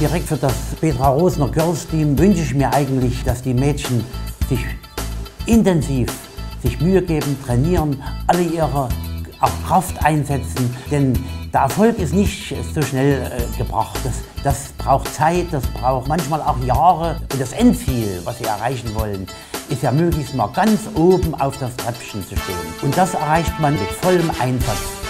direkt für das Petra Rosner Girls Team wünsche ich mir eigentlich, dass die Mädchen sich intensiv sich Mühe geben, trainieren, alle ihre auch Kraft einsetzen, denn der Erfolg ist nicht so schnell äh, gebracht. Das, das braucht Zeit, das braucht manchmal auch Jahre. Und das Endziel, was sie erreichen wollen, ist ja möglichst mal ganz oben auf das Treppchen zu stehen. Und das erreicht man mit vollem Einsatz